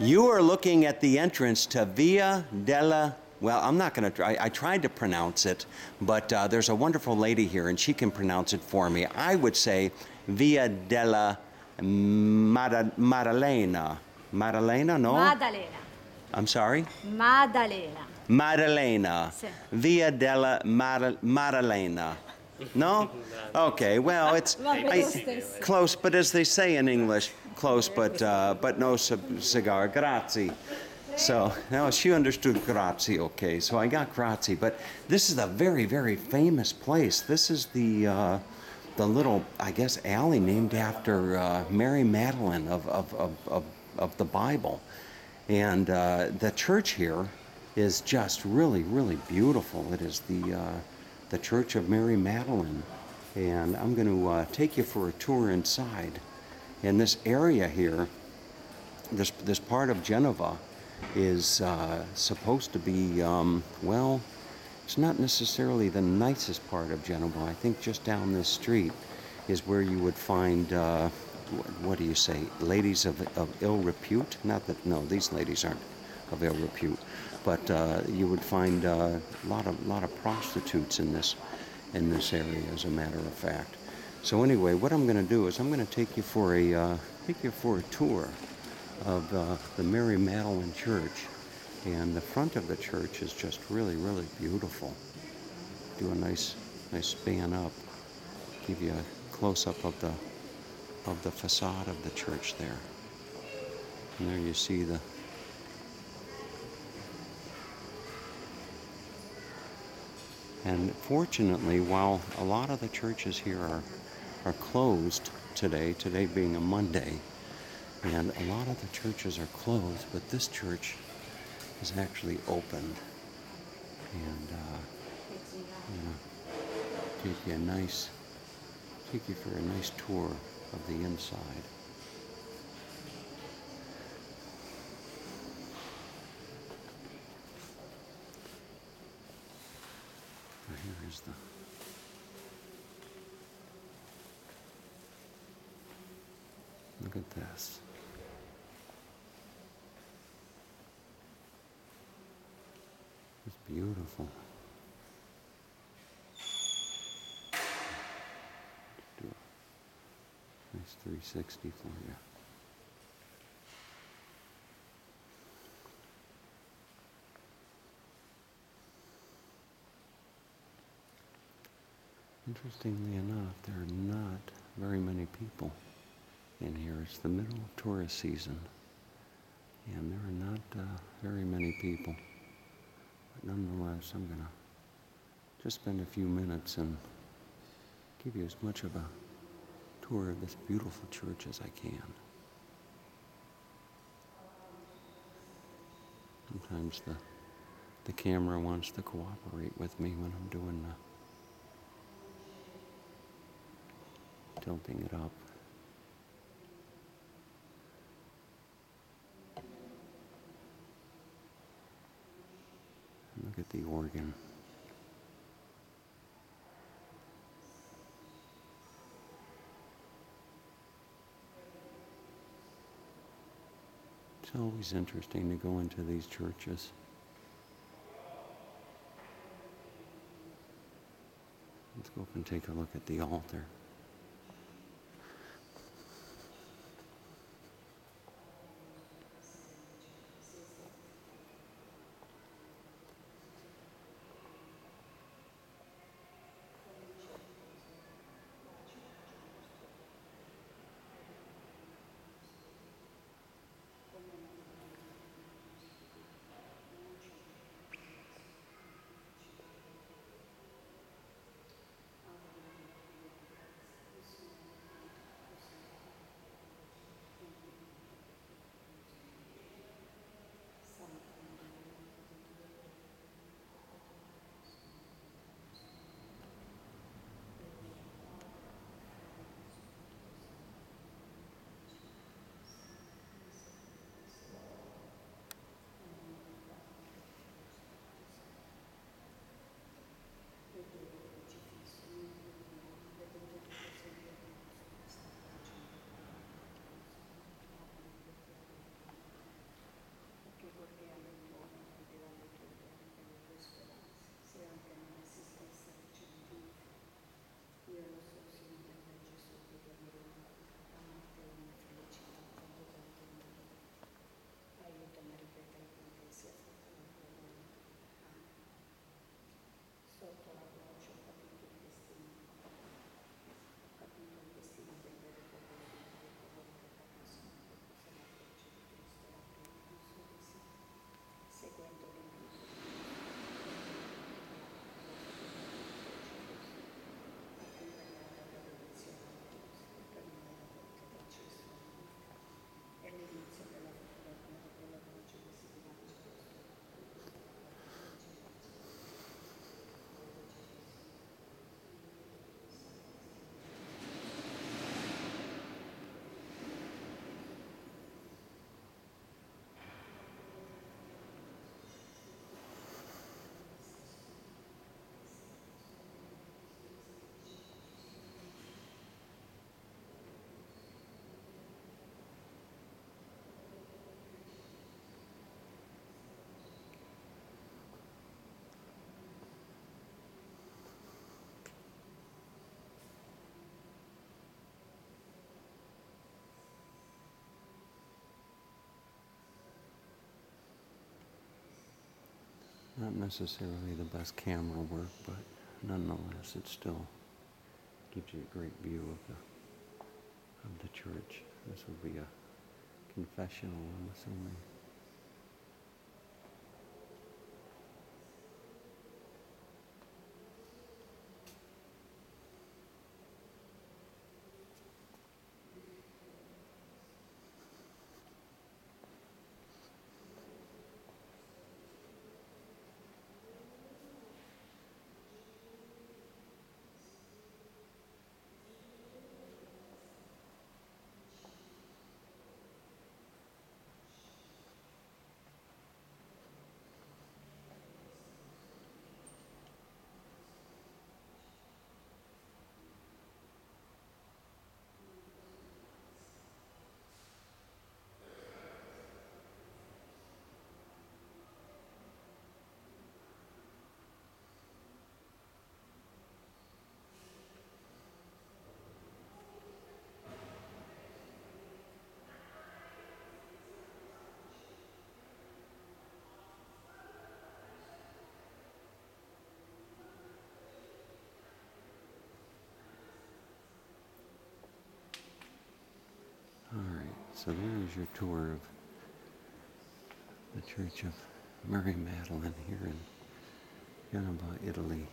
You are looking at the entrance to Via della. Well, I'm not going to try. I tried to pronounce it, but uh, there's a wonderful lady here, and she can pronounce it for me. I would say Via della Mada- Maddalena. Maddalena, no? Maddalena. I'm sorry? Maddalena. Maddalena. Sì. Via della Mad- Maddalena. No? Okay, well, it's I- close, but as they say in English, close, but uh, but no cigar. Grazie. So, no, she understood grazie, okay, so I got grazie. But this is a very, very famous place. This is the, uh, the little, I guess, alley named after uh, Mary Magdalene of, of, of, of, of the Bible. And uh, the church here is just really, really beautiful. It is the, uh, the Church of Mary Magdalene. And I'm going to uh, take you for a tour inside. And this area here, this, this part of Genova, is uh, supposed to be, um, well, it's not necessarily the nicest part of Genova. I think just down this street is where you would find, uh, wh- what do you say, ladies of, of ill repute? Not that, no, these ladies aren't of ill repute, but uh, you would find uh, a lot of, lot of prostitutes in this, in this area, as a matter of fact. So anyway, what I'm going to do is I'm going to take you for a, uh, take you for a tour of uh, the Mary Magdalene Church. And the front of the church is just really, really beautiful. Do a nice, nice span up. Give you a close up of the, of the facade of the church there. And there you see the. And fortunately, while a lot of the churches here are, are closed today, today being a Monday, and a lot of the churches are closed, but this church is actually opened. And, uh, you know, take you a nice, take you for a nice tour of the inside. Here is the. Look at this. It's beautiful. Do a nice 360 for you. Interestingly enough, there are not very many people here. It's the middle of tourist season, and there are not uh, very many people. But nonetheless, I'm going to just spend a few minutes and give you as much of a tour of this beautiful church as I can. Sometimes the, the camera wants to cooperate with me when I'm doing the tilting it up. Look at the organ. It's always interesting to go into these churches. Let's go up and take a look at the altar. Not necessarily the best camera work, but nonetheless, it still gives you a great view of the of the church. This will be a confessional, I'm assuming. So there is your tour of the Church of Mary Magdalene here in Genova, Italy.